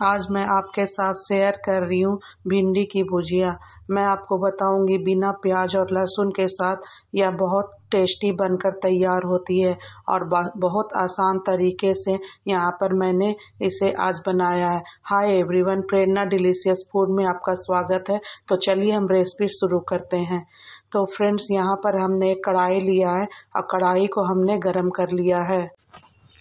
आज मैं आपके साथ शेयर कर रही हूँ भिंडी की भुजिया। मैं आपको बताऊँगी बिना प्याज और लहसुन के साथ यह बहुत टेस्टी बनकर तैयार होती है और बहुत आसान तरीके से यहाँ पर मैंने इसे आज बनाया है। Hi everyone Prerna delicious food में आपका स्वागत है। तो चलिए हम रेसिपी शुरू करते हैं। तो फ्रेंड्स यहाँ पर हमने एक कढ़ाई लिया है और कढ़ाई को हमने गरम कर लिया है।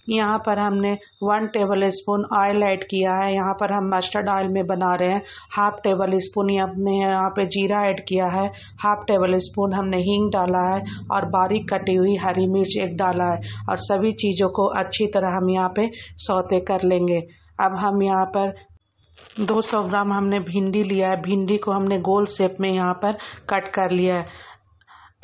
यहाँ पर हमने one tablespoon oil add किया है। यहाँ पर हम मस्टर्ड ऑयल में बना रहे हैं। हाफ़ टेबल स्पून हमने यहाँ पे जीरा ऐड किया है। हाफ़ टेबल स्पून हमने हींग डाला है और बारीक कटी हुई हरी मिर्च एक डाला है और सभी चीज़ों को अच्छी तरह हम यहाँ पे सौते कर लेंगे। अब हम यहाँ पर 200 ग्राम हमने भिंडी लिया है। भिंडी को हमने गोल शेप में यहाँ पर कट कर लिया है।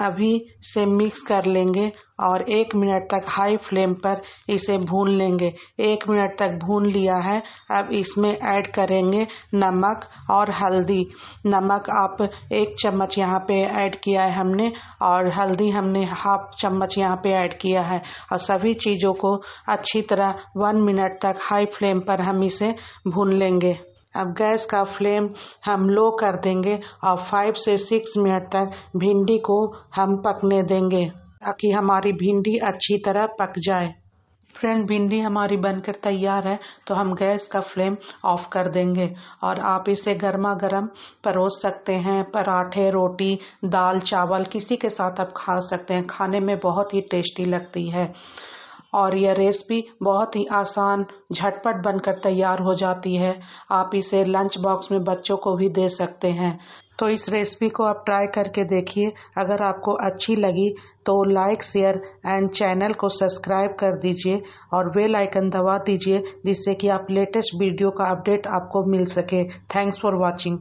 अभी से मिक्स कर लेंगे और एक मिनट तक हाई फ्लेम पर इसे भून लेंगे। एक मिनट तक भून लिया है। अब इसमें ऐड करेंगे नमक और हल्दी। नमक आप एक चम्मच यहाँ पे ऐड किया है हमने और हल्दी हमने हाफ़ चम्मच यहाँ पे ऐड किया है। और सभी चीज़ों को अच्छी तरह वन मिनट तक हाई फ्लेम पर हम इसे भून लेंगे। अब गैस का फ्लेम हम लो कर देंगे और फाइव से सिक्स मिनट तक भिंडी को हम पकने देंगे ताकि हमारी भिंडी अच्छी तरह पक जाए। फ्रेंड भिंडी हमारी बनकर तैयार है तो हम गैस का फ्लेम ऑफ़ कर देंगे और आप इसे गर्मा गर्म परोस सकते हैं, पराठे, रोटी, दाल, चावल, किसी के साथ आप खा सकते हैं। खाने में बहुत ही टेस्टी लगती है। और यह रेसिपी बहुत ही आसान, झटपट बनकर तैयार हो जाती है। आप इसे लंच बॉक्स में बच्चों को भी दे सकते हैं। तो इस रेसिपी को आप ट्राई करके देखिए। अगर आपको अच्छी लगी तो लाइक शेयर एंड चैनल को सब्सक्राइब कर दीजिए और बेल आइकन दबा दीजिए, जिससे कि आप लेटेस्ट वीडियो का अपडेट आपको मिल सके। Thanks for watching